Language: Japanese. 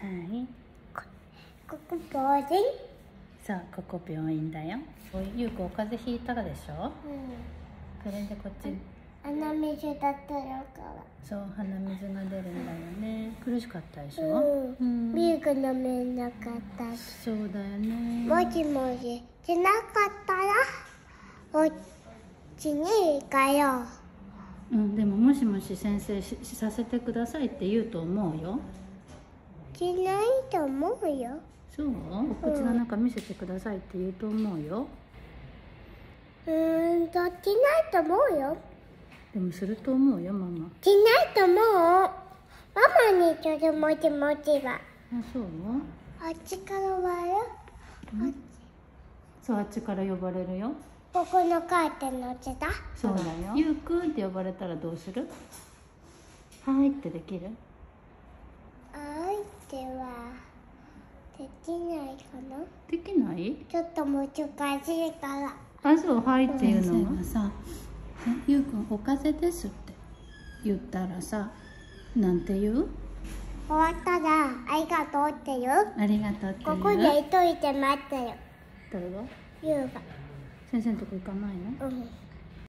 はい。ここ病院？さあここ病院だよ。ゆうこお風邪ひいたらでしょ？うん。それでこっち鼻水だったらそう鼻水が出るんだよね。苦しかったでしょ？うん。うん。ミルク飲めなかったし。そうだよね。もしもししなかったらおっちに帰ろう。うんでももしもし先生しさせてくださいって言うと思うよしないと思うよ。そう？お口の中見せてくださいって言うと思うよ。うーんとしないと思うよ。でもすると思うよママ。しないと思う。ママにちょっともちもちは。あそう？あっちからはよそうあっちから呼ばれるよ。ここのカーテンの下だ。そうだよ。ゆうくんって呼ばれたらどうする？はいってできるあいってはできないかな？できない？ちょっと難しいから。あそうはいっていうのがさ「えゆうくんお風邪です」って。言ったらさなんて言う？終わったらありがとうって言う？ありがとうってここでいといて待ってよ。誰が言う先生のとこ行かないの？がうん